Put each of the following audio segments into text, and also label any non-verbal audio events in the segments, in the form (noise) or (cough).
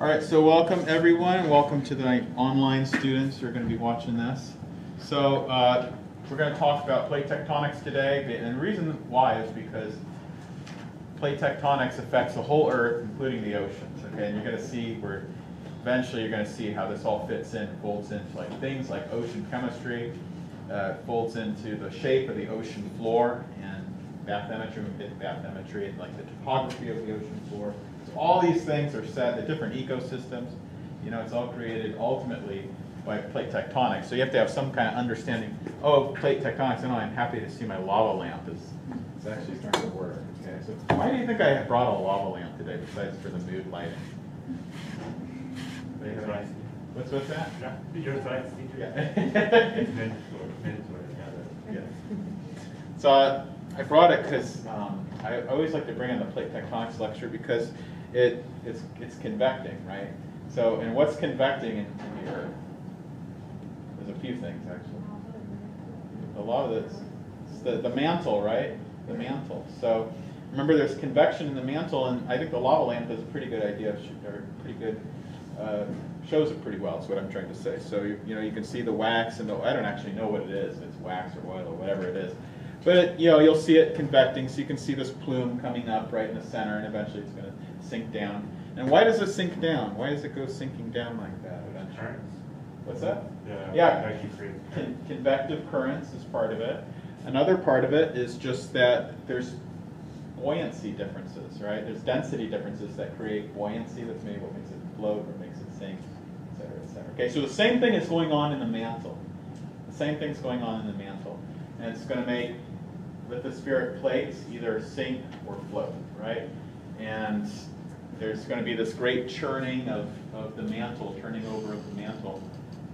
All right, so welcome everyone. Welcome to the online students who are going to be watching this. So uh, we're going to talk about plate tectonics today, and the reason why is because plate tectonics affects the whole Earth, including the oceans. Okay, and you're going to see where eventually you're going to see how this all fits in, folds into like things like ocean chemistry, uh, folds into the shape of the ocean floor and bathymetry, bathymetry, and like the topography of the ocean floor. So all these things are set, the different ecosystems, you know, it's all created ultimately by plate tectonics. So you have to have some kind of understanding oh, plate tectonics. And I'm happy to see my lava lamp is, is actually starting to work. Okay, so why do you think I brought a lava lamp today besides for the mood lighting? What's what's that? Your science teacher. Yeah. (laughs) yeah. So uh, I brought it because um, I always like to bring in the plate tectonics lecture because it it's it's convecting, right? So and what's convecting in, in the Earth? There's a few things actually. A lot of this, the the mantle, right? The mantle. So remember, there's convection in the mantle, and I think the lava lamp is a pretty good idea, or pretty good. Uh, shows it pretty well. Is what I'm trying to say. So you, you know you can see the wax and the I don't actually know what it is. It's wax or oil or whatever it is. But it, you know you'll see it convecting, so you can see this plume coming up right in the center, and eventually it's going to sink down. And why does it sink down? Why does it go sinking down like that eventually? What's that? Yeah. Yeah. Con- convective currents is part of it. Another part of it is just that there's buoyancy differences, right? There's density differences that create buoyancy. That's maybe what makes it float or makes it sink, et cetera, et cetera. Okay, so the same thing is going on in the mantle. The same thing's going on in the mantle. And it's going to make lithospheric plates either sink or float, right? And there's going to be this great churning of, of the mantle, turning over of the mantle.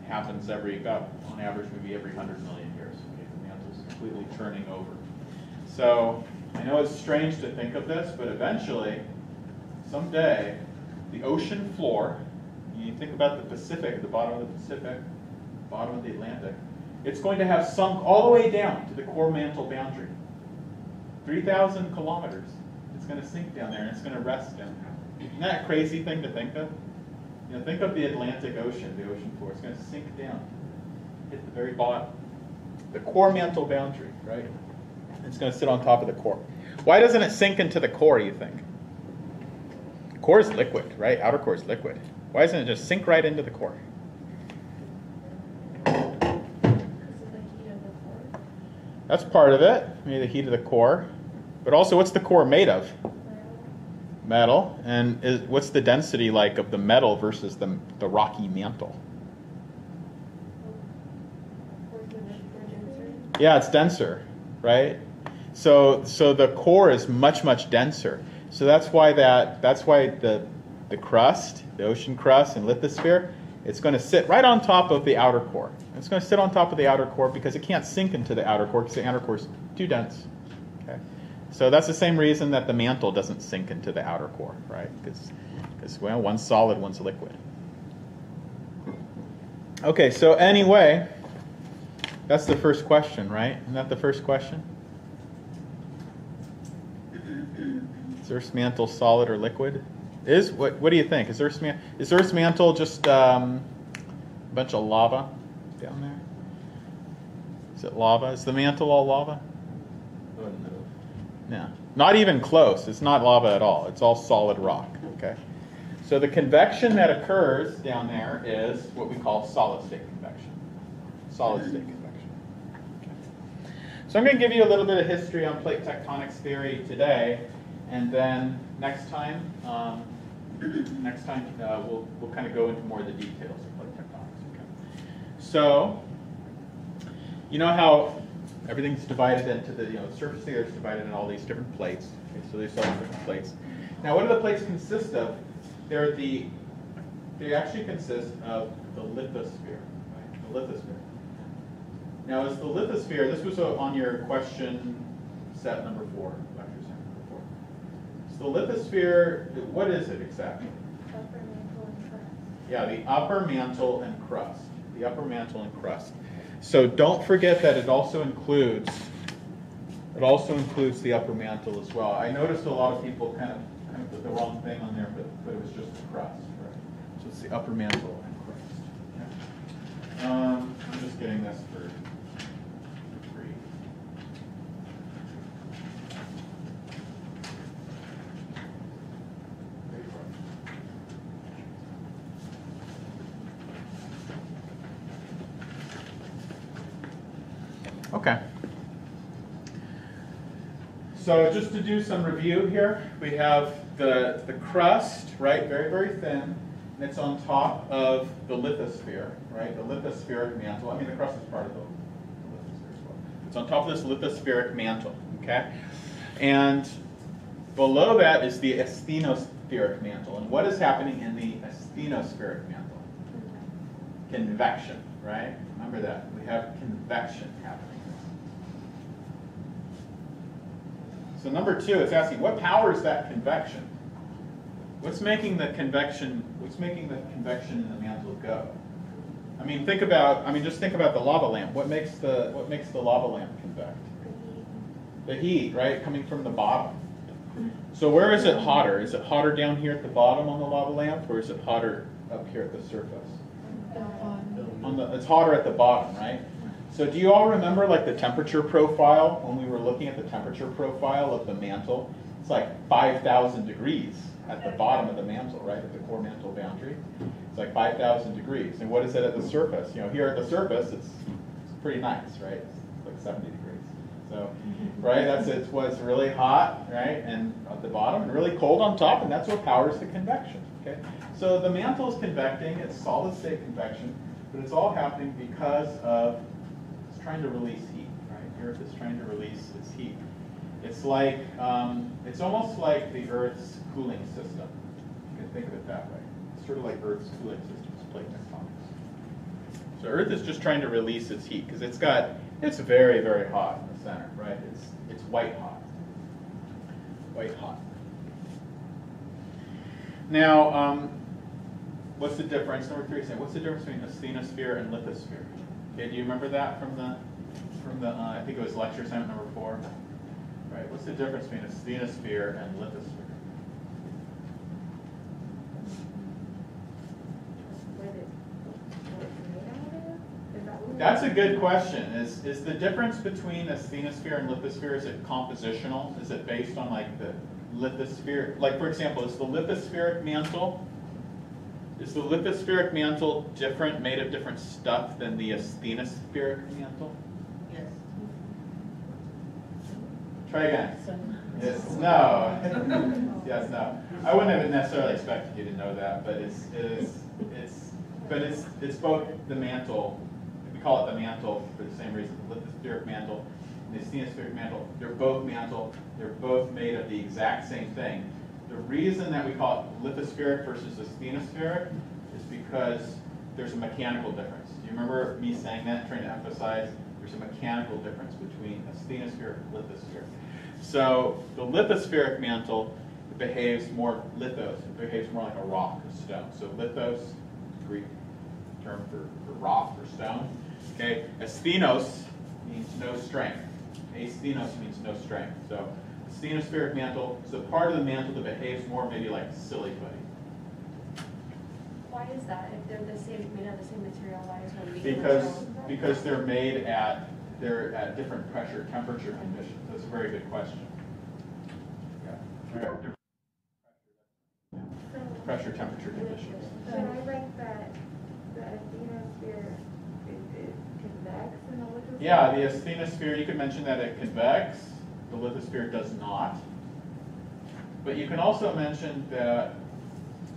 It happens every, about on average, maybe every 100 million years. Okay? The mantle's completely churning over. So I know it's strange to think of this, but eventually, someday, the ocean floor, you think about the Pacific, the bottom of the Pacific, bottom of the Atlantic, it's going to have sunk all the way down to the core mantle boundary. 3,000 kilometers. It's going to sink down there and it's going to rest down there. Isn't that a crazy thing to think of? You know, think of the Atlantic Ocean, the ocean floor. It's going to sink down, hit the very bottom. The core mantle boundary, right? It's going to sit on top of the core. Why doesn't it sink into the core, you think? Core is liquid, right? Outer core is liquid. Why doesn't it just sink right into the core? That's part of it, maybe the heat of the core. But also, what's the core made of? Metal. And is, what's the density like of the metal versus the, the rocky mantle? Yeah, it's denser, right? So, so the core is much, much denser. So that's why that that's why the the crust, the ocean crust and lithosphere, it's going to sit right on top of the outer core. It's going to sit on top of the outer core because it can't sink into the outer core because the outer core is too dense. Okay, so that's the same reason that the mantle doesn't sink into the outer core, right? Because well, one's solid, one's liquid. Okay, so anyway, that's the first question, right? Isn't that the first question? Is Earth's mantle solid or liquid? Is what? What do you think? Is Earth's man, is Earth's mantle just um, a bunch of lava down there? Is it lava? Is the mantle all lava? Oh, no. No, not even close. It's not lava at all. It's all solid rock. Okay. So the convection that occurs down there is what we call solid state convection. Solid state convection. Okay. So I'm going to give you a little bit of history on plate tectonics theory today. And then next time, um, (clears throat) next time uh, we'll, we'll kind of go into more of the details of plate tectonics. Okay. So, you know how everything's divided into the, you know, the surface of the divided into all these different plates. Okay, so there's all these different plates. Now, what do the plates consist of? They're the, they actually consist of the lithosphere, right? The lithosphere. Now, is the lithosphere, this was uh, on your question set number four, lecture set number four. So the lithosphere, what is it exactly? Upper mantle and crust. Yeah, the upper mantle and crust. The upper mantle and crust. So don't forget that it also includes it also includes the upper mantle as well. I noticed a lot of people kind of kind of put the wrong thing on there, but, but it was just the crust, right? So it's the upper mantle and crust. Okay. Um, I'm just getting this for for free. Okay. So just to do some review here, we have the, the crust, right, very, very thin, and it's on top of the lithosphere, right, the lithospheric mantle. I mean, the crust is part of the lithosphere as well. It's on top of this lithospheric mantle, okay? And below that is the asthenospheric mantle. And what is happening in the asthenospheric mantle? Convection, right? Remember that. We have convection happening. So number two, it's asking what powers that convection? What's making the convection? What's making the convection in the mantle go? I mean, think about. I mean, just think about the lava lamp. What makes the what makes the lava lamp convect? The heat, right, coming from the bottom. So where is it hotter? Is it hotter down here at the bottom on the lava lamp, or is it hotter up here at the surface? On the, it's hotter at the bottom, right? So do you all remember like the temperature profile when we were looking at the temperature profile of the mantle? It's like 5,000 degrees at the bottom of the mantle, right, at the core mantle boundary. It's like 5,000 degrees. And what is it at the surface? You know, here at the surface, it's, it's pretty nice, right? It's like 70 degrees. So, right, that's it was really hot, right, and at the bottom, and really cold on top, and that's what powers the convection, okay? So the mantle is convecting, it's solid state convection, but it's all happening because of it's trying to release heat, right? Earth is trying to release its heat. It's like, um, it's almost like the Earth's cooling system. You can think of it that way. It's sort of like Earth's cooling system, it's plate tectonics. So Earth is just trying to release its heat because it's got, it's very, very hot in the center, right? It's, it's white hot. White hot. Now, um, what's the difference? Number three, what's the difference between the asthenosphere and lithosphere? Okay, do you remember that from the, from the, uh, I think it was lecture assignment number four? Right, what's the difference between a asthenosphere and lithosphere? What it, what it's made out of? Is that what? That's a good question. Is, is the difference between a asthenosphere and lithosphere, is it compositional? Is it based on like the lithosphere, like for example, is the lithospheric mantle, is the lithospheric mantle different, made of different stuff than the asthenospheric mantle? Yes. Try again. Yes, no. (laughs) yes, no. I wouldn't have necessarily expected you to know that, but it's, it is, it's, but it's, it's both the mantle, we call it the mantle for the same reason, the lithospheric mantle and the asthenospheric mantle. They're both mantle, they're both made of the exact same thing. The reason that we call it lithospheric versus asthenospheric is because there's a mechanical difference. Do you remember me saying that, trying to emphasize there's a mechanical difference between asthenospheric and lithospheric? So the lithospheric mantle behaves more lithos, it behaves more like a rock or stone. So lithos, Greek term for, for rock or stone. Okay, asthenos means no strength. Asthenos means no strength. So asthenospheric mantle is the part of the mantle that behaves more maybe like silly putty. Why is that? If they're the same, made out of the same material, why is one weak? Because, because they're made at, they're at different pressure, temperature conditions. That's a very good question. Yeah. They're at different So, Pressure, temperature conditions. Should I write that the asthenosphere is, is convects and the lithosphere? Yeah, the asthenosphere, you could mention that it convects, the lithosphere does not. But you can also mention that,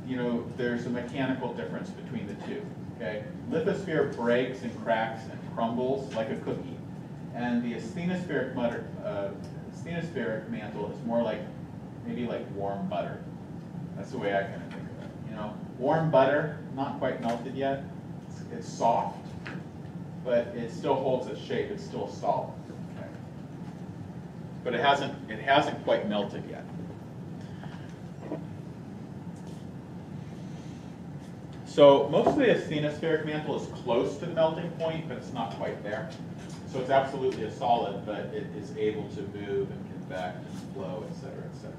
you know, there's a mechanical difference between the two, okay? Lithosphere breaks and cracks and crumbles like a cookie. And the asthenospheric, mutter, uh, asthenospheric mantle is more like, maybe like warm butter. That's the way I kind of think of it, you know? Warm butter, not quite melted yet, it's, it's soft, but it still holds its shape, it's still solid. But it hasn't, it hasn't quite melted yet. So most of the asthenospheric mantle is close to the melting point, but it's not quite there. So it's absolutely a solid, but it is able to move and convect and flow, et cetera, et cetera.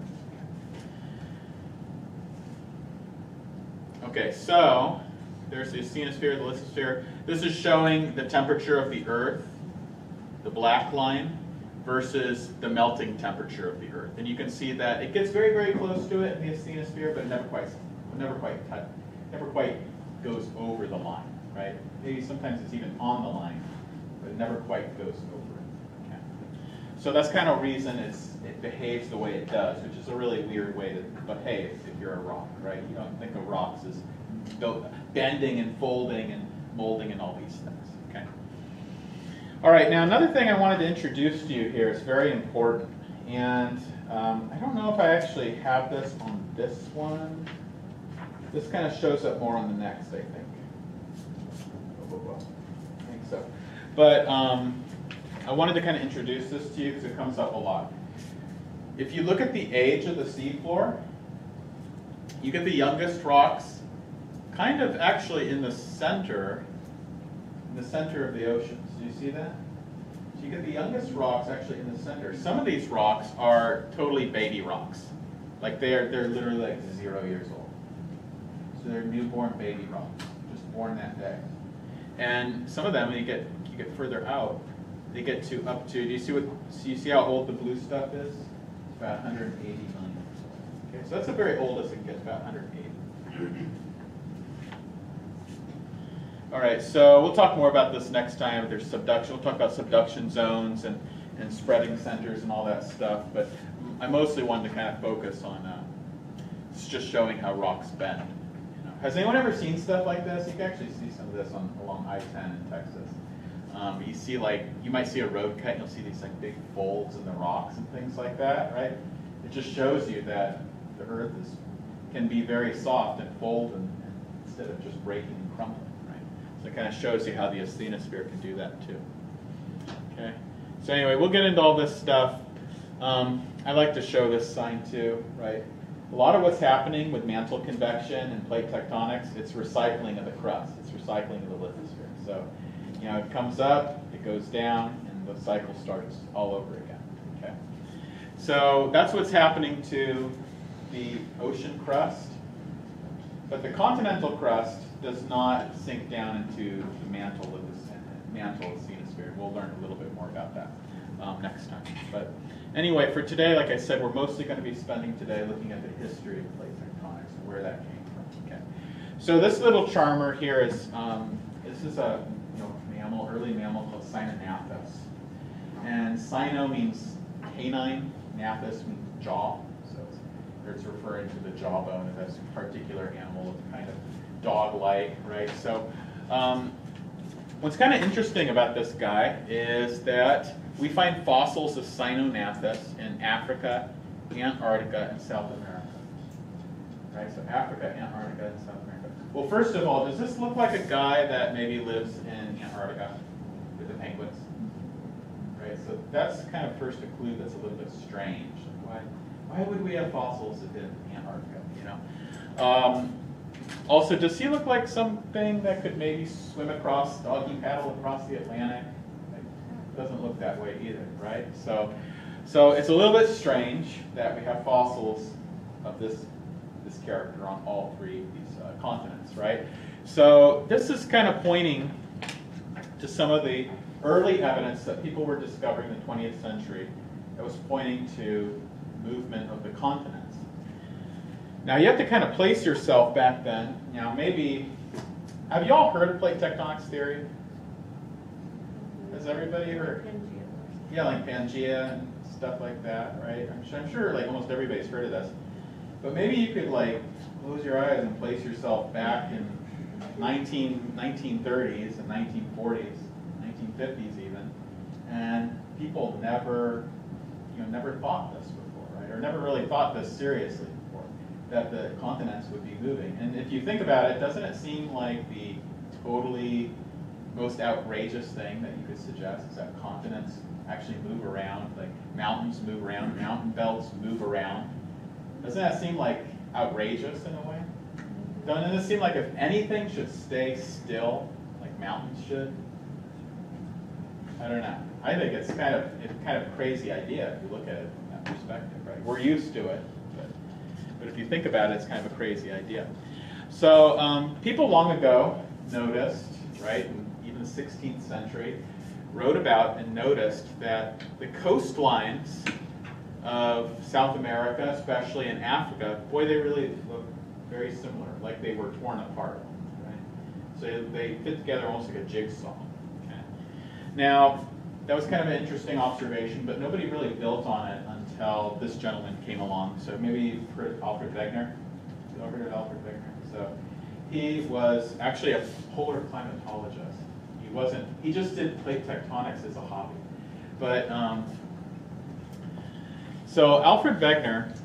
Okay, so there's the asthenosphere, the lithosphere. This is showing the temperature of the Earth, the black line, versus the melting temperature of the Earth. And you can see that it gets very, very close to it in the asthenosphere, but never quite, never quite, never quite goes over the line, right? Maybe sometimes it's even on the line, but it never quite goes over it. Okay. So that's kind of reason it's, it behaves the way it does, which is a really weird way to behave if you're a rock, right? You don't think of rocks as bending and folding and molding and all these things? All right, now another thing I wanted to introduce to you here is very important. And um, I don't know if I actually have this on this one. This kind of shows up more on the next, I think. I think so. But um, I wanted to kind of introduce this to you because it comes up a lot. If you look at the age of the seafloor, you get the youngest rocks kind of actually in the center, in the center of the oceans. Do you see that? So you get the youngest rocks actually in the center. Some of these rocks are totally baby rocks. Like they're they're literally like zero years old. So they're newborn baby rocks, just born that day. And some of them, when you get you get further out, they get to up to. Do you see what? So you see how old the blue stuff is? It's about 180 million. Okay, so that's the very oldest it gets, about 180. All right, so we'll talk more about this next time. There's subduction. We'll talk about subduction zones and, and spreading centers and all that stuff. But I mostly wanted to kind of focus on uh, it's just showing how rocks bend. You know. Has anyone ever seen stuff like this? You can actually see some of this on along I-10 in Texas. Um, you see like you might see a road cut, and you'll see these like big folds in the rocks and things like that, right? It just shows you that the Earth is can be very soft and fold and, and instead of just breaking and crumbling? So it kind of shows you how the asthenosphere can do that too. Okay. So anyway, we'll get into all this stuff. Um, I like to show this sign too, right? A lot of what's happening with mantle convection and plate tectonics, it's recycling of the crust. It's recycling of the lithosphere. So, you know, it comes up, it goes down, and the cycle starts all over again. Okay. So that's what's happening to the ocean crust. But the continental crust does not sink down into the mantle of the mantle of the. We'll learn a little bit more about that um, next time. But anyway, for today, like I said, we're mostly going to be spending today looking at the history of plate tectonics and where that came from. Okay. So this little charmer here is um, this is a you know, mammal, early mammal called Cynognathus. And Cyno means canine, gnathus means jaw. So it's, referring to the jawbone of this particular animal, kind of dog-like, right? So um, what's kind of interesting about this guy is that we find fossils of Cynognathus in Africa, Antarctica, and South America. Right, so Africa, Antarctica, and South America. Well, first of all, does this look like a guy that maybe lives in Antarctica with the penguins? Right, so that's kind of first a clue that's a little bit strange. Why, why would we have fossils in Antarctica? You know. Um, also, does he look like something that could maybe swim across, doggy paddle across the Atlantic? It doesn't look that way either, right? So, so it's a little bit strange that we have fossils of this this character on all three of these uh, continents, right? So this is kind of pointing to some of the early evidence that people were discovering in the 20th century that was pointing to movement of the continents. Now you have to kind of place yourself back then. Now maybe, have you all heard of plate tectonics theory? Has everybody heard? Yeah, like Pangea and stuff like that, right? I'm sure, I'm sure like almost everybody's heard of this. But maybe you could like close your eyes and place yourself back in 19, 1930s and 1940s, 1950s even, and people never, you know, never thought this before, right? Or never really thought this seriously that the continents would be moving. And if you think about it, doesn't it seem like the totally most outrageous thing that you could suggest is that continents actually move around, like mountains move around, mountain belts move around. Doesn't that seem like outrageous in a way? Doesn't it seem like if anything should stay still, like mountains should? I don't know. I think it's kind of it's kind of crazy idea if you look at it from that perspective, right? We're used to it, but, if you think about it, it's kind of a crazy idea. So um, people long ago noticed, right, even the 16th century, wrote about and noticed that the coastlines of South America, especially in Africa, boy, they really look very similar, like they were torn apart. Right? So they fit together almost like a jigsaw. Okay? Now, that was kind of an interesting observation, but nobody really built on it until this gentleman came along. So maybe Alfred Wegener. Ever heard Alfred Wegener? So he was actually a polar climatologist. He wasn't. He just did plate tectonics as a hobby. But um, so Alfred Wegener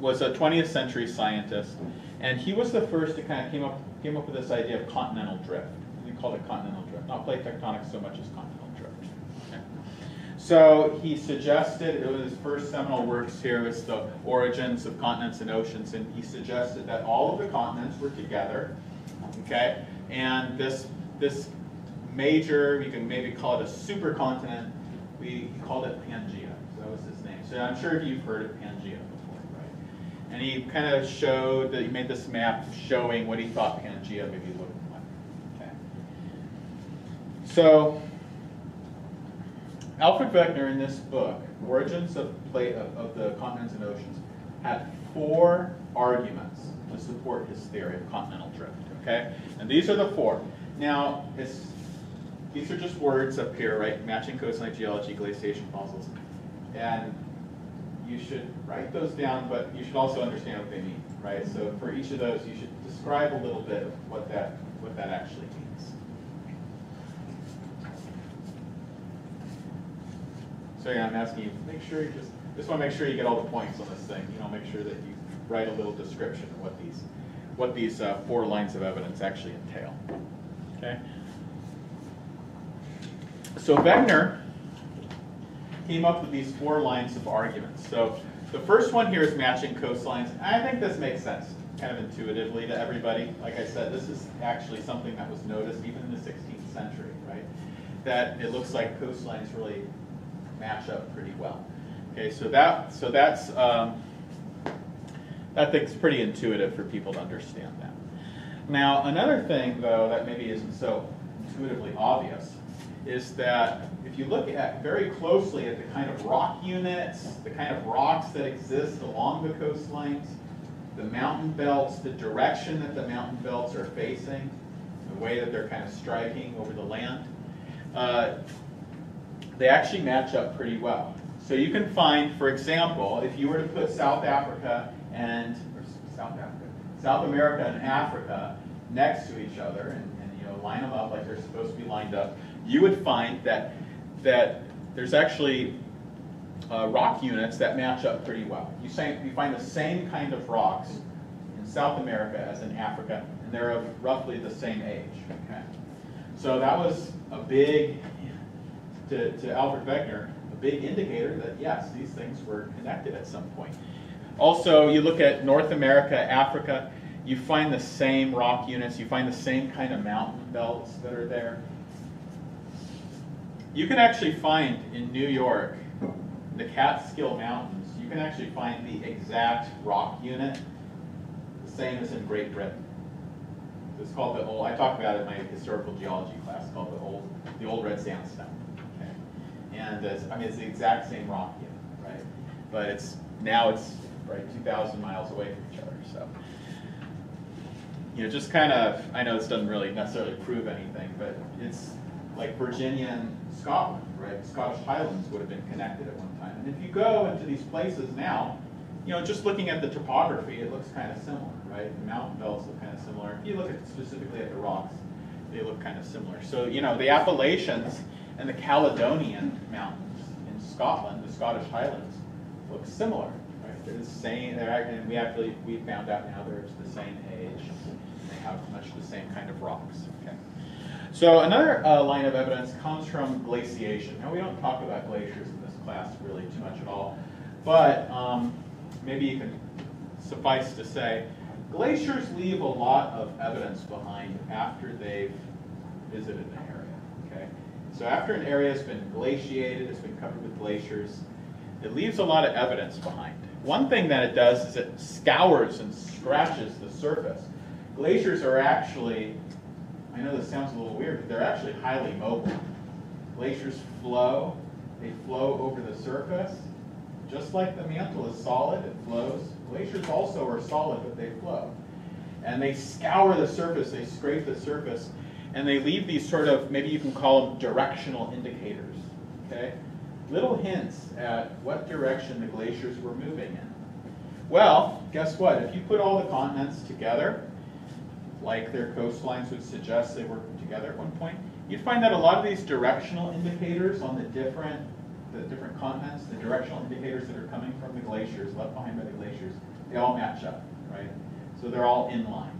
was a 20th century scientist, and he was the first to kind of came up came up with this idea of continental drift. We called it continental drift, not plate tectonics so much as continental. So he suggested it was his first seminal works here was the origins of continents and oceans, and he suggested that all of the continents were together, okay, and this this major, you can maybe call it a supercontinent. We called it Pangea. So that was his name. So I'm sure you've heard of Pangea before, right? And he kind of showed that he made this map showing what he thought Pangea maybe looked like. Okay. So Alfred Wegener in this book, Origins of, Plate, of, the Continents and Oceans, had four arguments to support his theory of continental drift. Okay, and these are the four. Now, these are just words up here, right? Matching coastline geology, glaciation fossils, and you should write those down, but you should also understand what they mean, right? So for each of those, you should describe a little bit of what that what that actually means. So yeah, I'm asking you, make sure you just, just want to make sure you get all the points on this thing. You know, make sure that you write a little description of what these, what these uh, four lines of evidence actually entail. Okay. So Wegener came up with these four lines of arguments. So the first one here is matching coastlines. I think this makes sense, kind of intuitively to everybody. Like I said, this is actually something that was noticed even in the 16th century, right? That it looks like coastlines really match up pretty well. Okay, so that so that's um, that thing's pretty intuitive for people to understand that. Now another thing though that maybe isn't so intuitively obvious is that if you look at very closely at the kind of rock units, the kind of rocks that exist along the coastlines, the mountain belts, the direction that the mountain belts are facing, the way that they're kind of striking over the land, uh, they actually match up pretty well. So you can find, for example, if you were to put South Africa and South Africa, South America and Africa next to each other and, and you know line them up like they're supposed to be lined up, you would find that that there's actually uh, rock units that match up pretty well. You, say, you find the same kind of rocks in South America as in Africa, and they're of roughly the same age. Okay, so that was a big to, to Alfred Wegener, a big indicator that yes, these things were connected at some point. Also, you look at North America, Africa, you find the same rock units, you find the same kind of mountain belts that are there. You can actually find in New York, the Catskill Mountains, you can actually find the exact rock unit, the same as in Great Britain. It's called the old, I talked about it in my historical geology class, called the old, the old red sandstone. And I mean, it's the exact same rock right? But it's, now it's, right, 2,000 miles away from each other, so. You know, just kind of, I know this doesn't really necessarily prove anything, but it's like Virginia and Scotland, right? Scottish Highlands would have been connected at one time. And if you go into these places now, you know, just looking at the topography, it looks kind of similar, right? The mountain belts look kind of similar. If you look at specifically at the rocks, they look kind of similar. So, you know, the Appalachians and the Caledonian Mountains in Scotland, the Scottish Highlands, look similar, right? They're the same, they're, and we actually, we found out now they're the same age. They have much the same kind of rocks, okay? So another uh, line of evidence comes from glaciation. Now we don't talk about glaciers in this class really too much at all, but um, maybe you can suffice to say, glaciers leave a lot of evidence behind after they've visited an area. So after an area has been glaciated, it's been covered with glaciers, it leaves a lot of evidence behind. one thing that it does is it scours and scratches the surface. Glaciers are actually, I know this sounds a little weird, but they're actually highly mobile. Glaciers flow, they flow over the surface. Just like the mantle is solid, it flows. Glaciers also are solid, but they flow. And they scour the surface, they scrape the surface, and they leave these sort of, maybe you can call them directional indicators, okay? Little hints at what direction the glaciers were moving in. Well, guess what? If you put all the continents together, like their coastlines would suggest they were together at one point, you'd find that a lot of these directional indicators on the different the different continents, the directional indicators that are coming from the glaciers, left behind by the glaciers, they all match up, right? So they're all in line.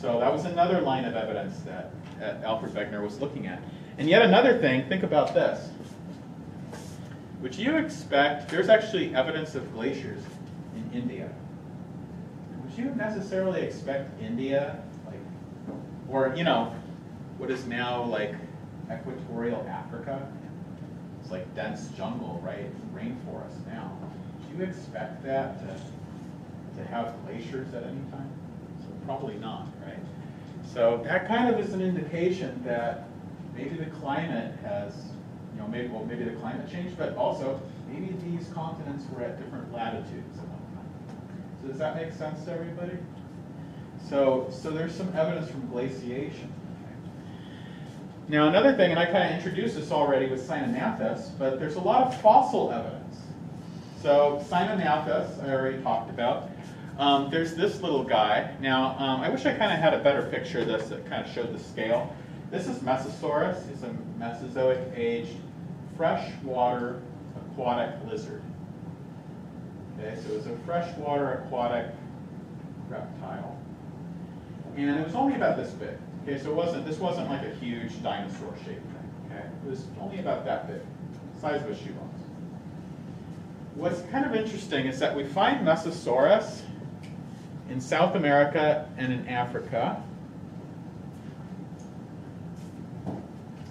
So that was another line of evidence that uh, Alfred Wegener was looking at. And yet another thing, think about this. Would you expect, there's actually evidence of glaciers in India. Would you necessarily expect India, like, or, you know, what is now like equatorial Africa? It's like dense jungle, right? Rainforest now. Do you expect that to, to have glaciers at any time? Probably not, right? So that kind of is an indication that maybe the climate has, you know, maybe, well, maybe the climate changed, but also maybe these continents were at different latitudes at one time. So does that make sense to everybody? So, so there's some evidence from glaciation. Now another thing, and I kind of introduced this already with Cynognathus, but there's a lot of fossil evidence. So Cynognathus, I already talked about. Um, there's this little guy. Now, um, I wish I kind of had a better picture of this that kind of showed the scale. This is Mesosaurus. It's a Mesozoic aged freshwater aquatic lizard. Okay, so it was a freshwater aquatic reptile. And it was only about this big. Okay, so it wasn't, this wasn't like a huge dinosaur shaped thing. Okay, it was only about that big, size of a shoebox. What's kind of interesting is that we find Mesosaurus in South America and in Africa.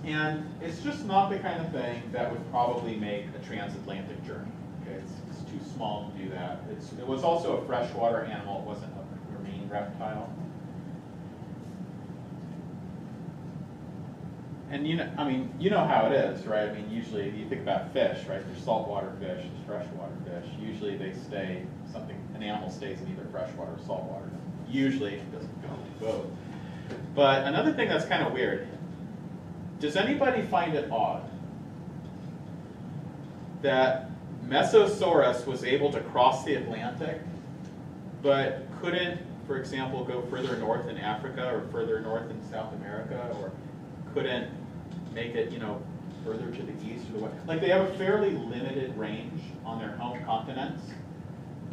And it's just not the kind of thing that would probably make a transatlantic journey. Okay, it's, it's too small to do that. It's, it was also a freshwater animal, it wasn't a marine reptile. And you know, I mean, you know how it is, right? I mean, usually you think about fish, right? There's saltwater fish, there's freshwater fish. Usually they stay, something, an animal stays in either freshwater or saltwater. Usually it doesn't go both. But another thing that's kind of weird, does anybody find it odd that Mesosaurus was able to cross the Atlantic, but couldn't, for example, go further north in Africa or further north in South America, or couldn't make it, you know, further to the east or the west. Like they have a fairly limited range on their home continents,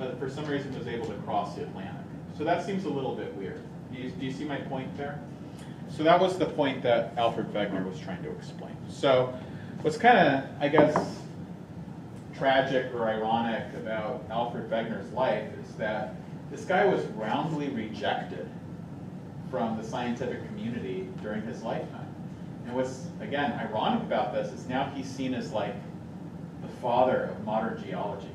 but for some reason was able to cross the Atlantic. So that seems a little bit weird. Do you, do you see my point there? So that was the point that Alfred Wegener was trying to explain. So what's kind of, I guess, tragic or ironic about Alfred Wegener's life is that this guy was roundly rejected from the scientific community during his lifetime. And what's, again, ironic about this is now he's seen as like the father of modern geology,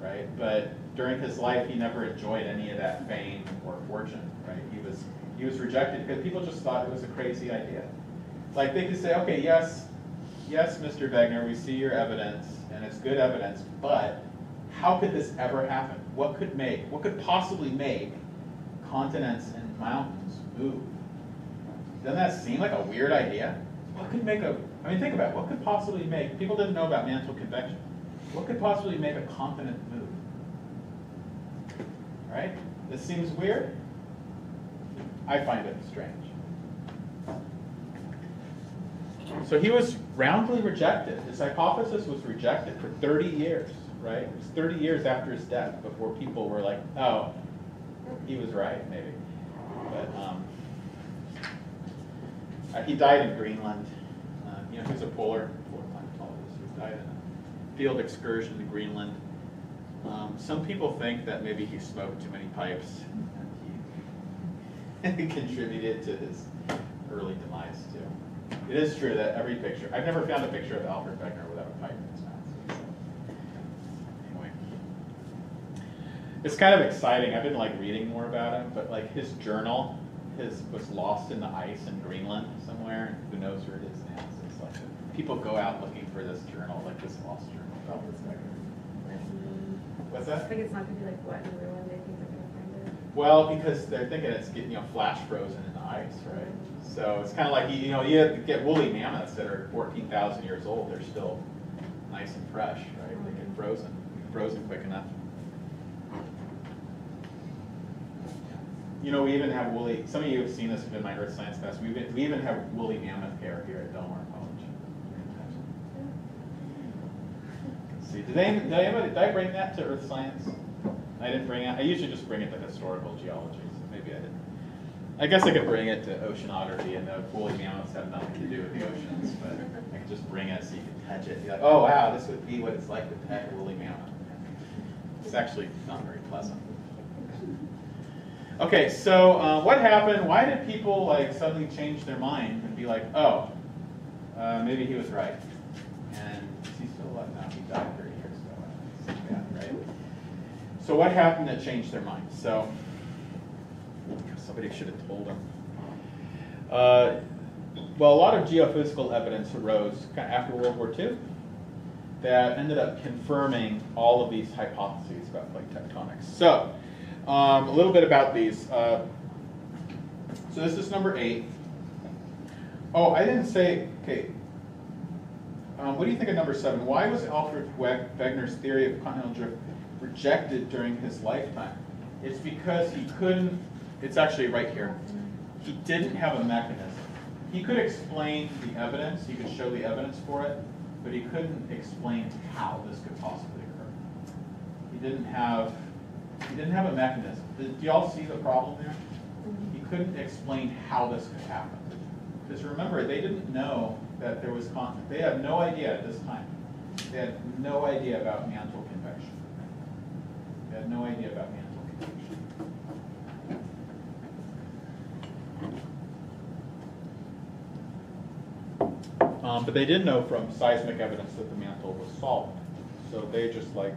right? But during his life, he never enjoyed any of that fame or fortune, right? He was, he was rejected because people just thought it was a crazy idea. Like they could say, okay, yes, yes, Mr. Wegener, we see your evidence, and it's good evidence, but how could this ever happen? What could make, what could possibly make continents and mountains move? Doesn't that seem like a weird idea? What could make a, I mean, think about it. What could possibly make, people didn't know about mantle convection. What could possibly make a continent move? Right? This seems weird. I find it strange. So he was roundly rejected. His hypothesis was rejected for 30 years, right? It was 30 years after his death before people were like, oh, he was right, maybe. But um, uh, he died in Greenland. Uh, you know, he was a polar, polar climatologist. He died in a field excursion to Greenland. Um, some people think that maybe he smoked too many pipes and he, (laughs) contributed to his early demise too. It is true that every picture, I've never found a picture of Alfred Wegener without a pipe in his mouth. So, anyway. it's kind of exciting. I've been like reading more about him, but like his journal, his was lost in the ice in Greenland somewhere. and Who knows where it is now? So it's like people go out looking for this journal, like this lost journal. about this guy. What's that? it's not gonna be like wet and ruined, they think they're gonna find it. Well, because they're thinking it's getting, you know, flash frozen in the ice, right? So it's kind of like, you know, you get woolly mammoths that are fourteen thousand years old, they're still nice and fresh, right? They get frozen, frozen quick enough. You know, we even have woolly, some of you have seen this in my earth science class, we even, we even have woolly mammoth hair here at Del See, did they, did did I bring that to earth science? I didn't bring it, I usually just bring it to historical geology, so maybe I didn't. I guess I could bring it to oceanography, and the woolly mammoths have nothing to do with the oceans, but I could just bring it so you can touch it, be like, oh wow, this would be what it's like to pet a woolly mammoth. It's actually not very pleasant. Okay, so uh, what happened? Why did people like suddenly change their mind and be like, oh, uh, maybe he was right? And is he still alive now? He died 30 years ago. That's bad, right? So what happened that changed their mind? So somebody should have told them. Uh, well, a lot of geophysical evidence arose after World War II that ended up confirming all of these hypotheses about plate tectonics. So, um, a little bit about these. Uh, so this is number eight. Oh, I didn't say. Okay. Um, what do you think of number seven? Why was Alfred Wegener's theory of continental drift rejected during his lifetime? It's because he couldn't. It's actually right here. He didn't have a mechanism. He could explain the evidence. He could show the evidence for it, but he couldn't explain how this could possibly occur. He didn't have. He didn't have a mechanism. Do do y'all see the problem there? Mm-hmm. He couldn't explain how this could happen. Because remember, they didn't know that there was con, they had no idea at this time. They had no idea about mantle had no idea about mantle convection. Um, but they did know from seismic evidence that the mantle was solid. So they just like,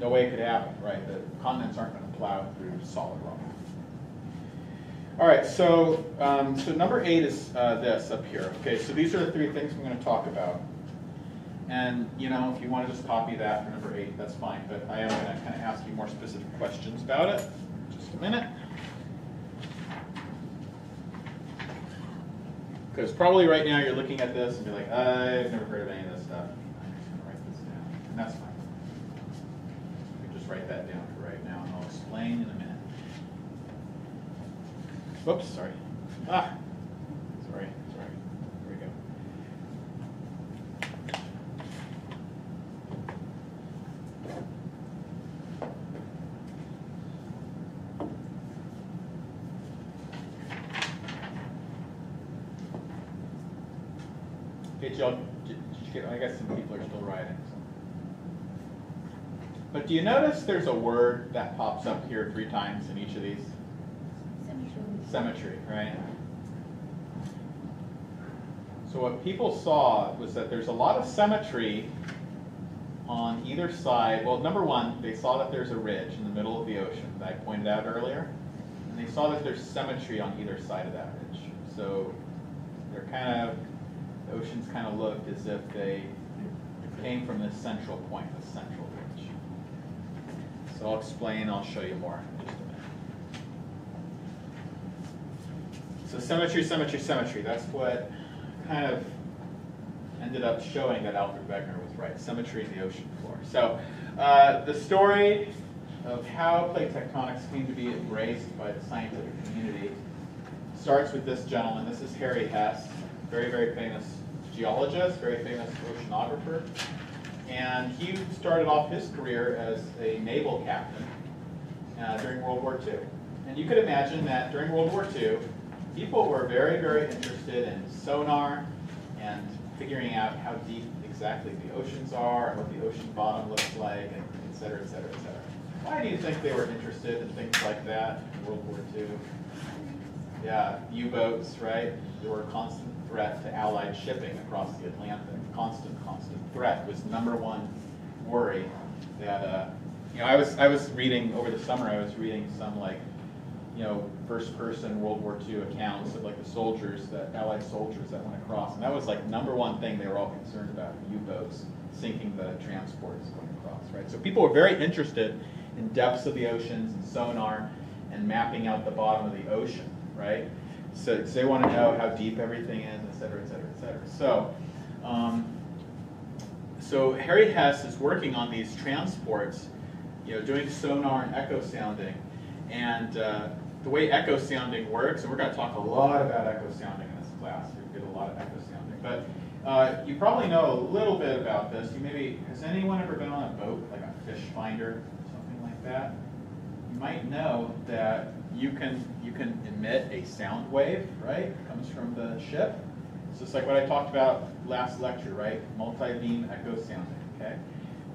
no way it could happen, right? The continents aren't going to plow through solid rock. All right, so um, so number eight is uh, this up here. Okay, so these are the three things I'm going to talk about. And you know, if you want to just copy that for number eight, that's fine. But I am going to kind of ask you more specific questions about it. Just a minute. Because probably right now you're looking at this and be like, I've never heard of any of this stuff. I'm just going to write this down, and that's fine. You can just write that down for right now, and I'll explain in a minute. Whoops, sorry. Ah, sorry, sorry. Here we go. Okay, Jill, did did you get, I guess some people are still writing. so. But do you notice there's a word that pops up here three times in each of these? Symmetry, right? So what people saw was that there's a lot of symmetry on either side. Well, number one, they saw that there's a ridge in the middle of the ocean that I pointed out earlier. And they saw that there's symmetry on either side of that ridge. So they're kind of, the oceans kind of looked as if they came from this central point, this central. So I'll explain, I'll show you more in just a minute. So symmetry, symmetry, symmetry. That's what kind of ended up showing that Alfred Wegener was right. Symmetry in the ocean floor. So uh, the story of how plate tectonics came to be embraced by the scientific community starts with this gentleman. This is Harry Hess, very, very famous geologist, very famous oceanographer. And he started off his career as a naval captain uh, during World War II. And you could imagine that during World War II, people were very, very interested in sonar and figuring out how deep exactly the oceans are and what the ocean bottom looks like, and et cetera, et cetera, et cetera. Why do you think they were interested in things like that in World War II? Yeah, U-boats, right? They were a constant threat to Allied shipping across the Atlantic. Constant, constant threat was number one worry that uh, you know, I was, I was reading, over the summer, I was reading some like, you know, first-person World War II accounts of like the soldiers, the Allied soldiers that went across. And that was like number one thing they were all concerned about, U-boats sinking the transports going across, right? So people were very interested in depths of the oceans and sonar and mapping out the bottom of the ocean, right? So, so they want to know how deep everything is, et cetera, et cetera, et cetera. So, um, so Harry Hess is working on these transports, you know, doing sonar and echo sounding. And uh, the way echo sounding works, and we're going to talk a lot about echo sounding in this class. We did a lot of echo sounding. But uh, you probably know a little bit about this. You maybe has anyone ever been on a boat, like a fish finder, something like that? You might know that you can you can emit a sound wave, right? It comes from the ship. It's just like what I talked about last lecture, right? Multi-beam echo sounding, okay?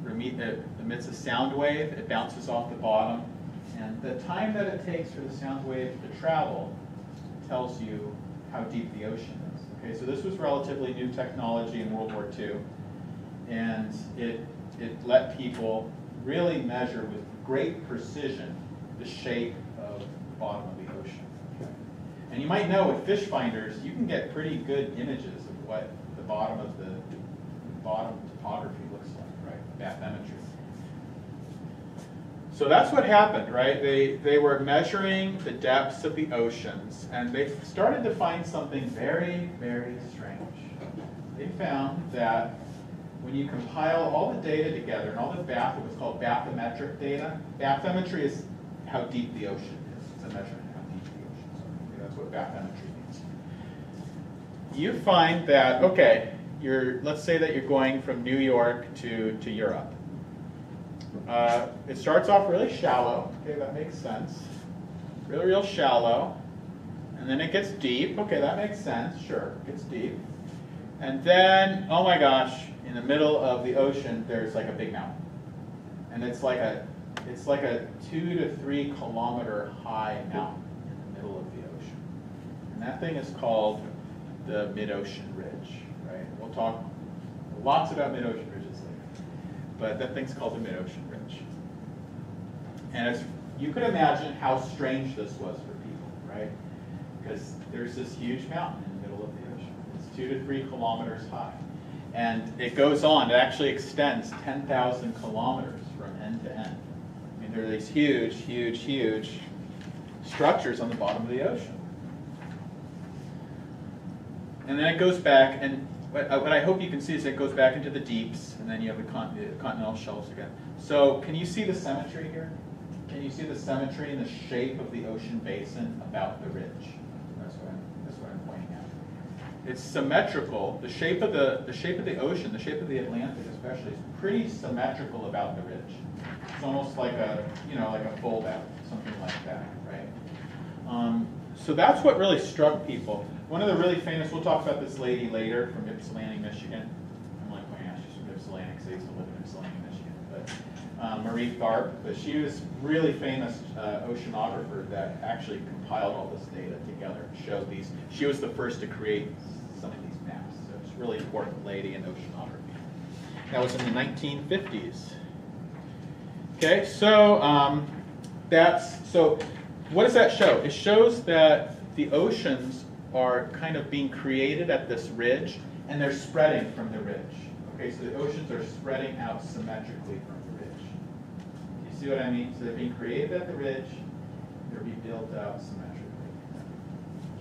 It emits a sound wave, it bounces off the bottom, and the time that it takes for the sound wave to travel tells you how deep the ocean is. Okay, so this was relatively new technology in World War II, and it, it let people really measure with great precision the shape of the bottom of the? And you might know with fish finders, you can get pretty good images of what the bottom of the, bottom topography looks like, right? Bathymetry. So that's what happened, right? They, they were measuring the depths of the oceans, and they started to find something very, very strange. They found that when you compile all the data together and all the bath, what's called bathymetric data, bathymetry is how deep the ocean is. It's a measurement of how deep the ocean is. Means. You find that, okay, you're, let's say that you're going from New York to, to Europe. Uh, it starts off really shallow. Okay, that makes sense. Really, real shallow. And then it gets deep. Okay, that makes sense. Sure, it gets deep. And then, oh my gosh, in the middle of the ocean, there's like a big mountain. And it's like a, it's like a two to three kilometer high mountain in the middle of the ocean. And that thing is called the mid-ocean ridge, right? We'll talk lots about mid-ocean ridges later. But that thing's called the mid-ocean ridge. And you could imagine how strange this was for people, right? Because there's this huge mountain in the middle of the ocean. It's two to three kilometers high. And it goes on, it actually extends 10,000 kilometers from end to end. I mean, there are these huge, huge, huge structures on the bottom of the ocean. And then it goes back, and what, uh, what I hope you can see is it goes back into the deeps, and then you have the, con- the continental shelves again. So can you see the symmetry here? Can you see the symmetry and the shape of the ocean basin about the ridge? That's what I'm, that's what I'm pointing at. It's symmetrical. The shape of the the shape of the ocean, the shape of the Atlantic especially, is pretty symmetrical about the ridge. It's almost like a you know like a fold out, something like that, right? Um, so that's what really struck people. One of the really famous, we'll talk about this lady later from Ypsilanti, Michigan. I'm like pointing out she's from Ypsilanti because I used to live in Ypsilanti, Michigan. But um, Marie Tharp, but she was really famous uh, oceanographer that actually compiled all this data together and showed these. She was the first to create some of these maps. So it's a really important lady in oceanography. That was in the 1950s. Okay, so um, that's so. What does that show? It shows that the oceans are kind of being created at this ridge, and they're spreading from the ridge. Okay, so the oceans are spreading out symmetrically from the ridge. You see what I mean? So they're being created at the ridge, they're being built out symmetrically.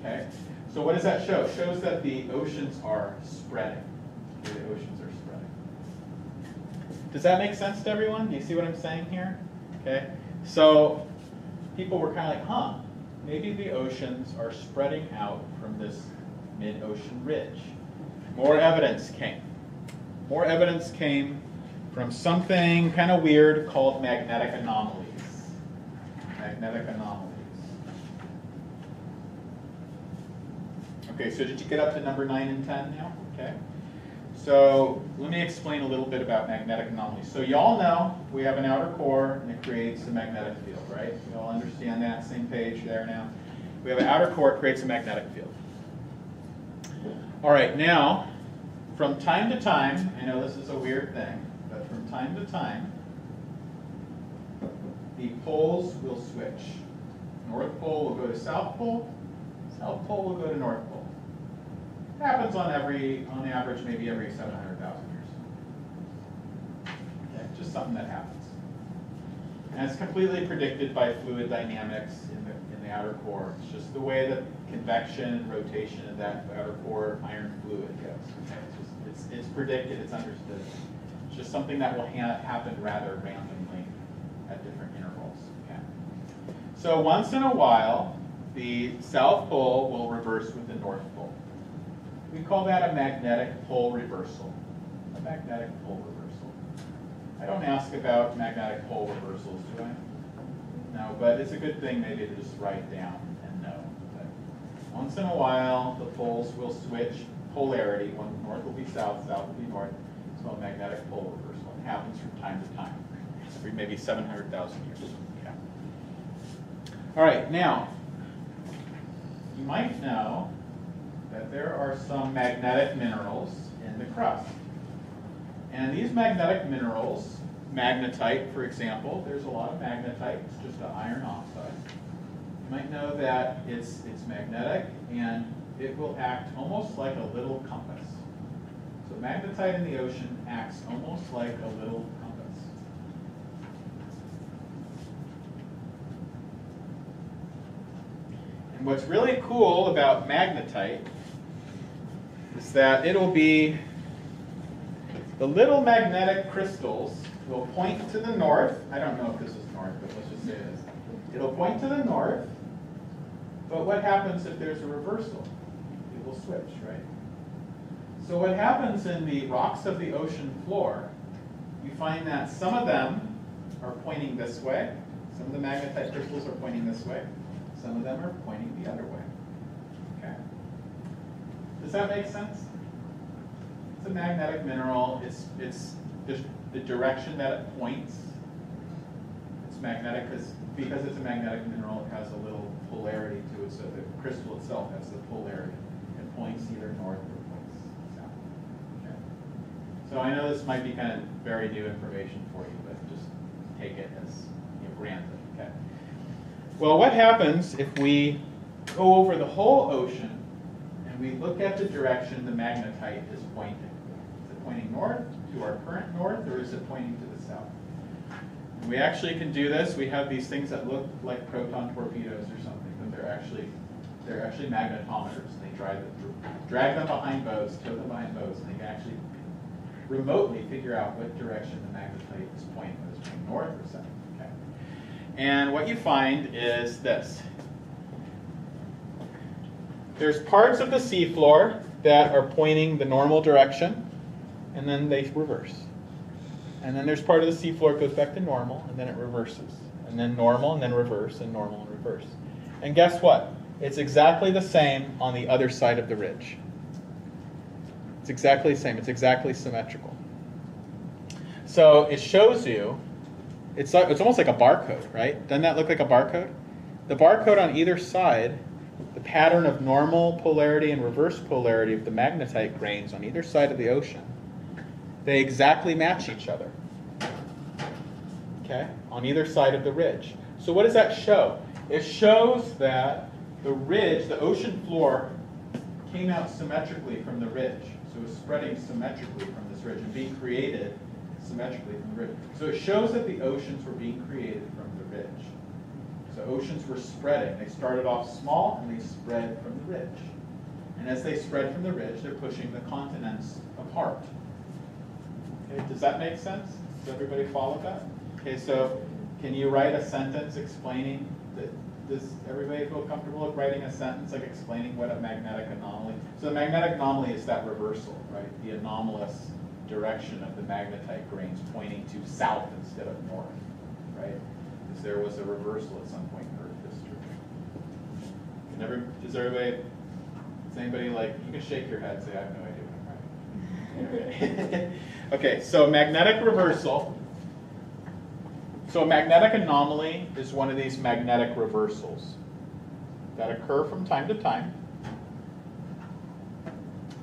Okay, so what does that show? It shows that the oceans are spreading. Okay, the oceans are spreading. Does that make sense to everyone? Do you see what I'm saying here? Okay, so people were kind of like, huh, maybe the oceans are spreading out from this mid-ocean ridge. More evidence came. More evidence came from something kind of weird called magnetic anomalies. Magnetic anomalies. Okay, so did you get up to number 9 and 10 now? Okay. So let me explain a little bit about magnetic anomalies. So y'all know we have an outer core and it creates a magnetic field, right? We all understand that, same page there now. We have an outer core, it creates a magnetic field. All right, now, from time to time, I know this is a weird thing, but from time to time, the poles will switch. North pole will go to south pole, south pole will go to north pole. Happens on every, on average, maybe every 700,000 years. Okay, just something that happens. And it's completely predicted by fluid dynamics in the, in the outer core. It's just the way that convection and rotation of that outer core iron fluid goes. Okay, it's, just, it's, it's predicted, it's understood. It's just something that will ha happen rather randomly at different intervals. Okay. So once in a while, the south pole will reverse with the north pole. We call that a magnetic pole reversal. A magnetic pole reversal. I don't ask about magnetic pole reversals, do I? No, but it's a good thing maybe to just write down and know. But once in a while, the poles will switch polarity. One north will be south, south will be north. It's called magnetic pole reversal. It happens from time to time, every maybe 700,000 years. Okay. All right, now, you might know that there are some magnetic minerals in the crust. And these magnetic minerals, magnetite, for example, there's a lot of magnetite, it's just an iron oxide. You might know that it's, it's magnetic and it will act almost like a little compass. So magnetite in the ocean acts almost like a little compass. And what's really cool about magnetite is that it'll be the little magnetic crystals will point to the north. I don't know if this is north, but let's just say it is. It'll point to the north. But what happens if there's a reversal? It will switch, right? So what happens in the rocks of the ocean floor, you find that some of them are pointing this way. Some of the magnetite crystals are pointing this way. Some of them are pointing the other way. Does that make sense? It's a magnetic mineral. It's, it's just the direction that it points. It's magnetic because, because it's a magnetic mineral, it has a little polarity to it, so the crystal itself has the polarity. It points either north or points south. Okay. So I know this might be kind of very new information for you, but just take it as you know, granted. Okay. Well, what happens if we go over the whole ocean and we look at the direction the magnetite is pointing? Is it pointing north to our current north, or is it pointing to the south? And we actually can do this. We have these things that look like proton torpedoes or something, but they're actually they're actually magnetometers. They drive drag them behind boats, tow them behind boats, and they can actually remotely figure out what direction the magnetite is pointing, whether it's pointing north or south. Okay. And what you find is this. There's parts of the seafloor that are pointing the normal direction, and then they reverse. And then there's part of the seafloor goes back to normal, and then it reverses. And then normal, and then reverse, and normal, and reverse. And guess what? It's exactly the same on the other side of the ridge. It's exactly the same. It's exactly symmetrical. So it shows you, it's, it's almost like a barcode, right? Doesn't that look like a barcode? The barcode on either side, pattern of normal polarity and reverse polarity of the magnetite grains on either side of the ocean, they exactly match each other. Okay? On either side of the ridge. So what does that show? It shows that the ridge, the ocean floor, came out symmetrically from the ridge. So it was spreading symmetrically from this ridge and being created symmetrically from the ridge. So it shows that the oceans were being created from the ridge. So oceans were spreading. They started off small and they spread from the ridge. And as they spread from the ridge, they're pushing the continents apart. Okay, does that make sense? Does everybody follow that? Okay, so can you write a sentence explaining that? Does everybody feel comfortable with writing a sentence like explaining what a magnetic anomaly? So the magnetic anomaly is that reversal, right? The anomalous direction of the magnetite grains pointing to south instead of north, right? Because there was a reversal at some point in Earth history. Can every, does everybody, does anybody like, you can shake your head, and say, I have no idea what I'm writing. Okay. (laughs) okay, so magnetic reversal. So a magnetic anomaly is one of these magnetic reversals that occur from time to time.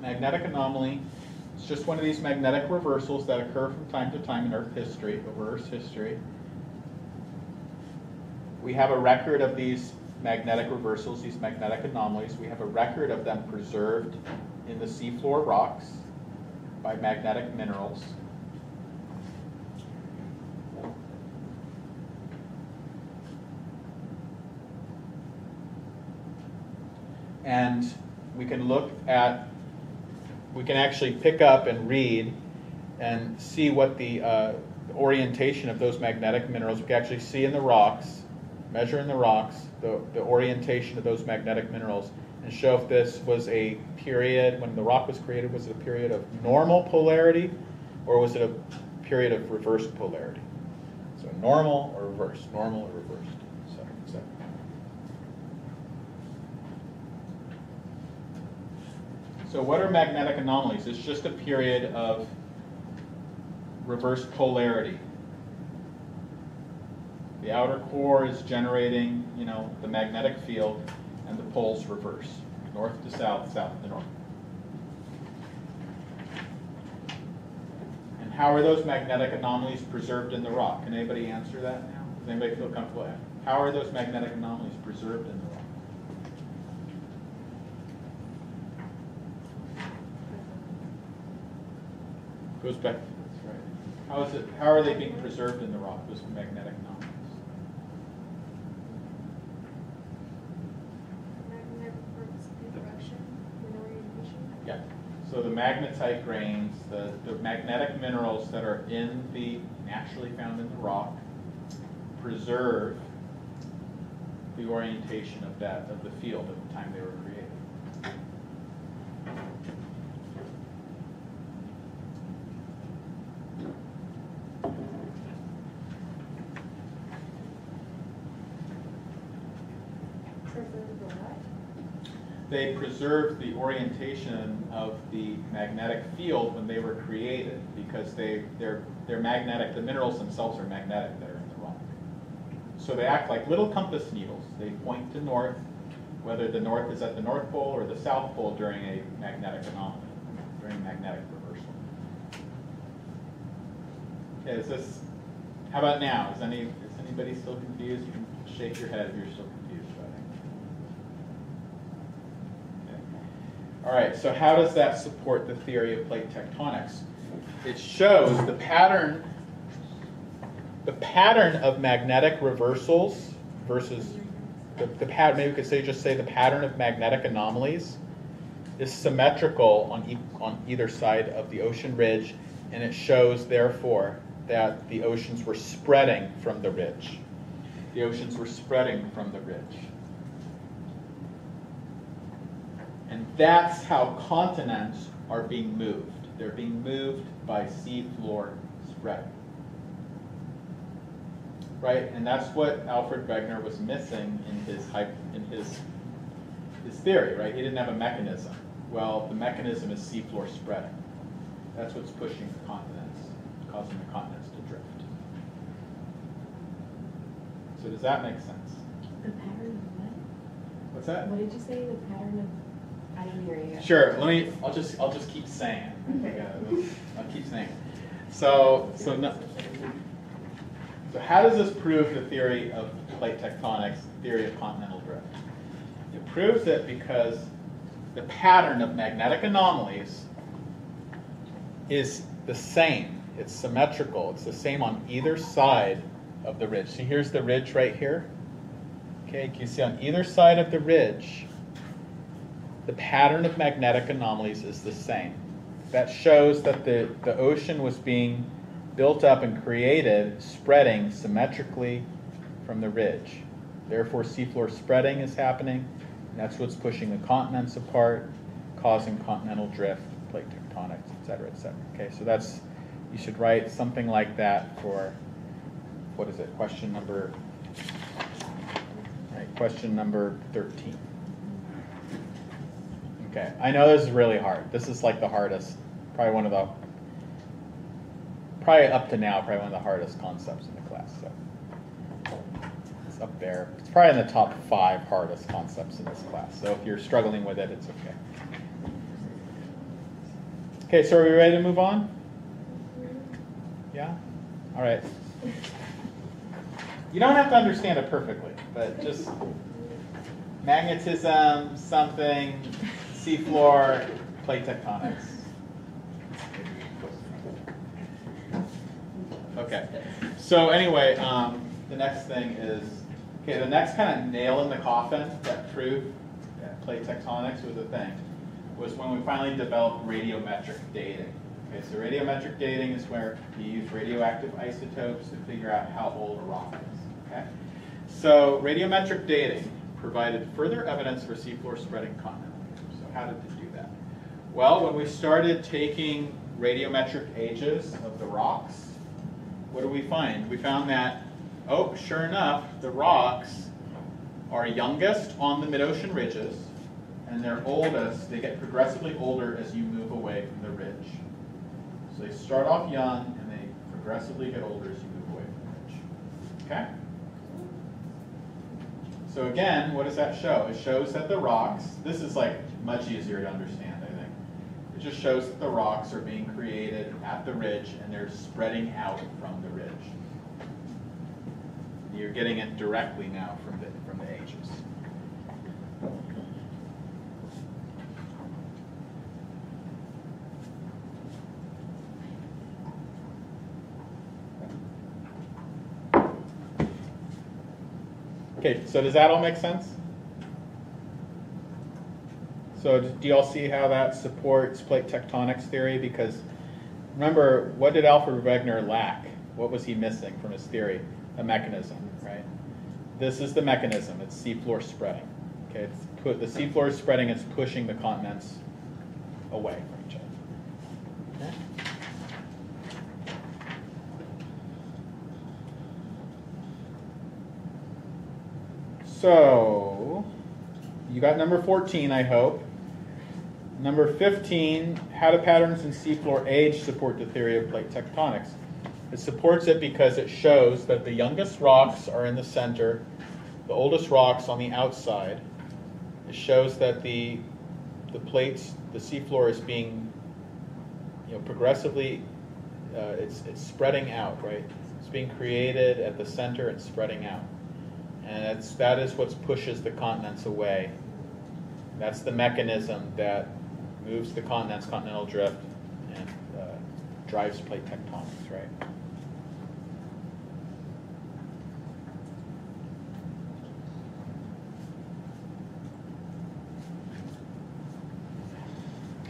Magnetic anomaly is just one of these magnetic reversals that occur from time to time in Earth history, over Earth's history. We have a record of these magnetic reversals, these magnetic anomalies. We have a record of them preserved in the seafloor rocks by magnetic minerals. And we can look at, we can actually pick up and read and see what the uh, orientation of those magnetic minerals, we can actually see in the rocks, measure in the rocks, the, the orientation of those magnetic minerals, and show if this was a period, when the rock was created, was it a period of normal polarity, or was it a period of reversed polarity? So normal or reversed, normal or reversed, et cetera. So what are magnetic anomalies? It's just a period of reversed polarity. The outer core is generating, you know, the magnetic field, and the poles reverse, north to south, south to north. And how are those magnetic anomalies preserved in the rock? Can anybody answer that now? Does anybody feel comfortable? How are those magnetic anomalies preserved in the rock? Goes back, that's right. How is it, how are they being preserved in the rock, those magnetic anomalies? Magnetic force interaction and orientation. Yeah, so the magnetite grains, the, the magnetic minerals that are in the, naturally found in the rock, preserve the orientation of that, of the field at the time they were created. They preserve the orientation of the magnetic field when they were created because they, they're, they're magnetic, the minerals themselves are magnetic that are in the rock. So they act like little compass needles. They point to north, whether the north is at the North Pole or the South Pole during a magnetic anomaly, during magnetic reversal. Okay, is this, how about now? Is any, is anybody still confused? You can shake your head if you're still confused about it. Okay. All right, so how does that support the theory of plate tectonics? It shows the pattern, the pattern of magnetic reversals versus the, the pattern, maybe we could say, just say the pattern of magnetic anomalies is symmetrical on, e- on either side of the ocean ridge, and it shows, therefore, that the oceans were spreading from the ridge. The oceans were spreading from the ridge. And that's how continents are being moved. They're being moved by seafloor spreading. Right? And that's what Alfred Wegener was missing in his hype, in his his theory, right? He didn't have a mechanism. Well, the mechanism is seafloor spreading. That's what's pushing the continents, causing the continents to drift. So does that make sense? The pattern of what? What's that? What did you say, the pattern of, I didn't hear you. Sure. Let me. I'll just. I'll just keep saying. Okay. I'll keep saying. So. So. No, so how does this prove the theory of plate tectonics, theory of continental drift? It proves it because the pattern of magnetic anomalies is the same. It's symmetrical. It's the same on either side of the ridge. So here's the ridge right here. Okay, can you see on either side of the ridge, the pattern of magnetic anomalies is the same. That shows that the, the ocean was being built up and created, spreading symmetrically from the ridge. Therefore, seafloor spreading is happening. That's what's pushing the continents apart, causing continental drift, plate tectonics, et cetera, et cetera. Okay, so that's, you should write something like that for, what is it, question number, right, question number 13. Okay, I know this is really hard. This is like the hardest, probably one of the, probably up to now, probably one of the hardest concepts in the class. So it's up there. It's probably in the top five hardest concepts in this class. So if you're struggling with it, it's okay. Okay, so are we ready to move on? Yeah? All right. You don't have to understand it perfectly. but just magnetism, something, seafloor, plate tectonics. Okay, so anyway, um, the next thing is, okay, the next kind of nail in the coffin that proved that plate tectonics was a thing was when we finally developed radiometric dating. Okay, so radiometric dating is where you use radioactive isotopes to figure out how old a rock is. Okay, so radiometric dating provided further evidence for seafloor spreading continental. How did it do that? Well, when we started taking radiometric ages of the rocks, what do we find? We found that, oh, sure enough, the rocks are youngest on the mid-ocean ridges, and they're oldest, they get progressively older as you move away from the ridge. So they start off young, and they progressively get older as you move away from the ridge. Okay? So again, what does that show? It shows that the rocks, this is like much easier to understand, I think. It just shows that the rocks are being created at the ridge and they're spreading out from the ridge. You're getting it directly now from the, from the ages. Okay, so does that all make sense? So do y'all see how that supports plate tectonics theory? Because remember, what did Alfred Wegener lack? What was he missing from his theory? A mechanism, right? This is the mechanism. It's seafloor spreading. Okay, it's put the seafloor is spreading. It's pushing the continents away from each other. So, you got number 14, I hope. Number 15, how do patterns in seafloor age support the theory of plate tectonics? It supports it because it shows that the youngest rocks are in the center, the oldest rocks on the outside. It shows that the the plates, the seafloor is being, you know, progressively, uh, it's it's spreading out, right? It's being created at the center and spreading out, and it's that is what pushes the continents away. That's the mechanism that moves the continents, continental drift, and uh, drives plate tectonics, right?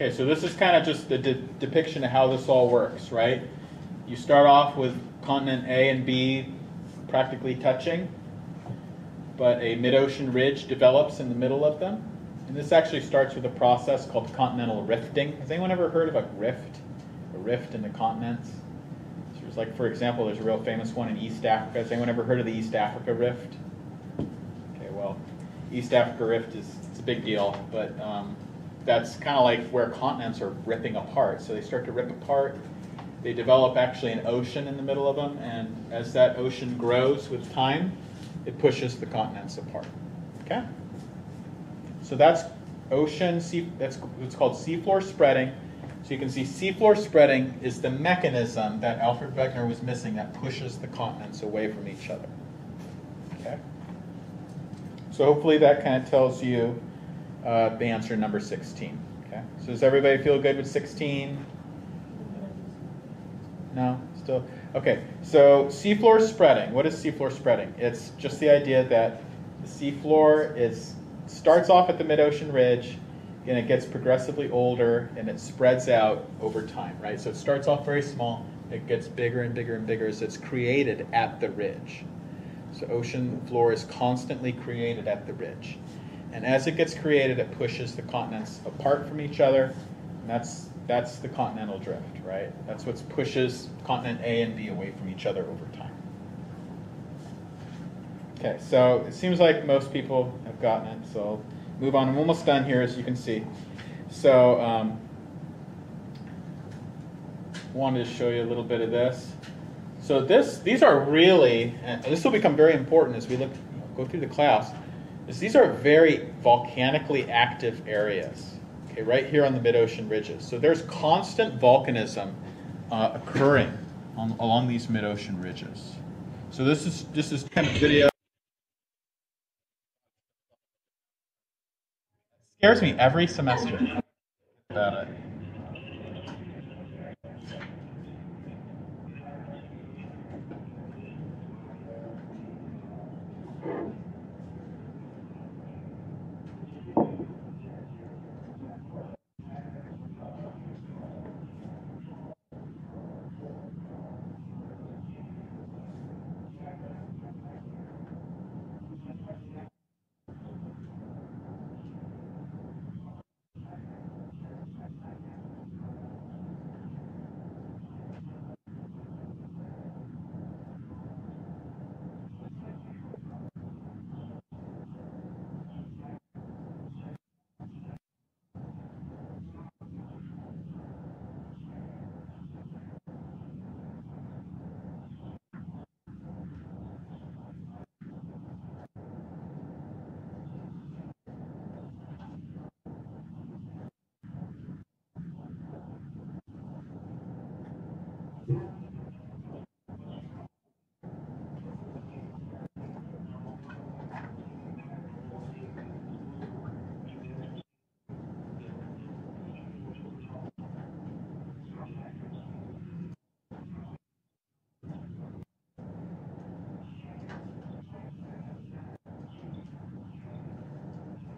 Okay, so this is kind of just the de- depiction of how this all works, right? You start off with continent A and B practically touching, but a mid-ocean ridge develops in the middle of them. And this actually starts with a process called continental rifting. Has anyone ever heard of a rift? A rift in the continents? So there's like, for example, there's a real famous one in East Africa. Has anyone ever heard of the East Africa rift? Okay, well, East Africa rift is it's a big deal, but um, that's kind of like where continents are ripping apart. So they start to rip apart. They develop actually an ocean in the middle of them, and as that ocean grows with time, it pushes the continents apart. Okay? So that's ocean, sea, that's what's called seafloor spreading. So you can see seafloor spreading is the mechanism that Alfred Wegener was missing that pushes the continents away from each other. Okay? So hopefully that kind of tells you uh, the answer number 16. Okay? So does everybody feel good with 16? No? Still? Okay, so seafloor spreading. What is seafloor spreading? It's just the idea that the seafloor is starts off at the mid-ocean ridge and it gets progressively older and it spreads out over time, right? So it starts off very small, it gets bigger and bigger and bigger as it's created at the ridge. So ocean floor is constantly created at the ridge. And as it gets created, it pushes the continents apart from each other. And that's that's the continental drift, right? That's what pushes continent A and B away from each other over time. Okay, so it seems like most people have gotten it, so I'll move on. I'm almost done here, as you can see. So, um, wanted to show you a little bit of this. So this, these are really, and this will become very important as we look, go through the class. Is these are very volcanically active areas. Okay, right here on the mid-ocean ridges. So there's constant volcanism uh, occurring on, along these mid-ocean ridges. So this is this is kind of video. Scares me every semester about it.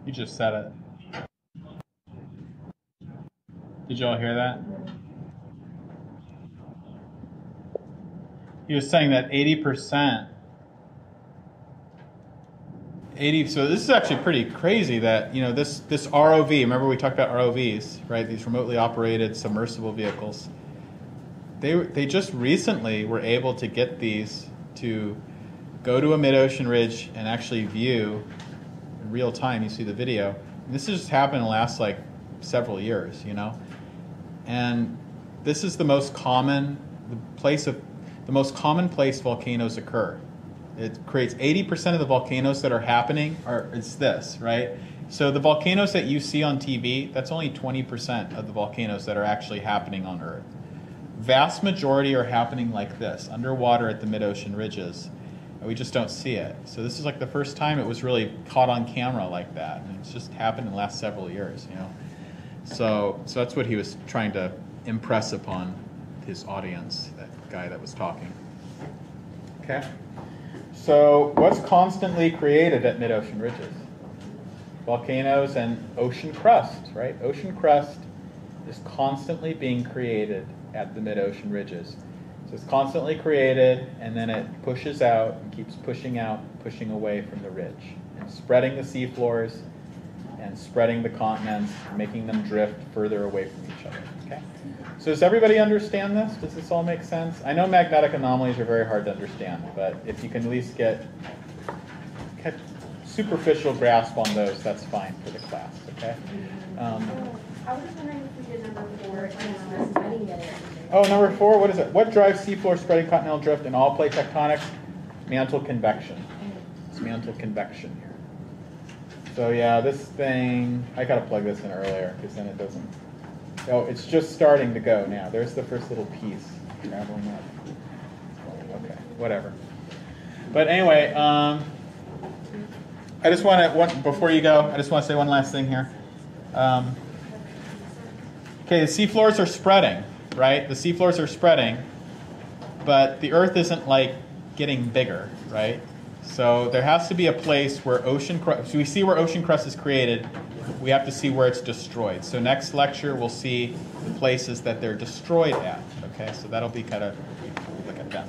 You just said it. Did y'all hear that? He was saying that 80%. 80 so this is actually pretty crazy that you know this this ROV remember we talked about ROVs right these remotely operated submersible vehicles they they just recently were able to get these to go to a mid-ocean ridge and actually view real time you see the video. And this has just happened in the last like several years you know? And this is the most common the place of the most common place volcanoes occur. It creates 80% of the volcanoes that are happening are it's this right? So the volcanoes that you see on tv that's only 20% of the volcanoes that are actually happening on earth. Vast majority are happening like this underwater at the mid-ocean ridges and we just don't see it. So this is like the first time it was really caught on camera like that. And it's just happened in the last several years you know? So so that's what he was trying to impress upon his audience that guy that was talking. Okay. So what's constantly created at mid-ocean ridges? Volcanoes and ocean crust right? Ocean crust is constantly being created at the mid-ocean ridges so it's constantly created and then it pushes out and keeps pushing out pushing away from the ridge and spreading the seafloors and spreading the continents making them drift further away from each other okay? So does everybody understand this? Does this all make sense? I know magnetic anomalies are very hard to understand but if you can at least get superficial grasp on those that's fine for the class okay? Um, Oh, number four, what is it? What drives seafloor spreading continental drift in all plate tectonics? Mantle convection. It's mantle convection here. So yeah, this thing, I gotta plug this in earlier because then it doesn't. Oh, it's just starting to go now. There's the first little piece. Okay, whatever. But anyway, um, I just want to before you go. I just want to say one last thing here. Um, okay, the seafloors are spreading, right? The seafloors are spreading, but the Earth isn't like getting bigger, right? So there has to be a place where ocean crust. So we see where ocean crust is created. We have to see where it's destroyed. So next lecture we'll see the places that they're destroyed at. Okay, so that'll be kind of look at that.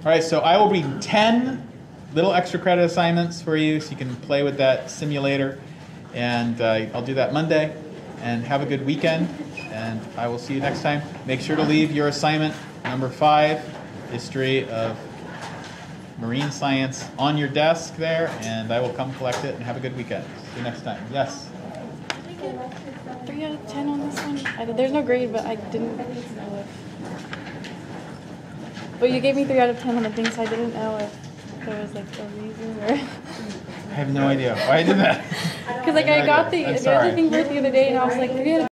All right, so I will read ten little extra credit assignments for you, so you can play with that simulator, and uh, I'll do that Monday. And have a good weekend, and I will see you next time. Make sure to leave your assignment number five, history of marine science, on your desk there, and I will come collect it. And have a good weekend. See you next time. Yes. Three out of ten on this one. I, there's no grade, but I didn't know if. But you gave me three out of ten on the thing, so I didn't know if there was like a reason or. I have no idea why I did that. (laughs) Because like I got the, the other thing right the other day, and I was like three out of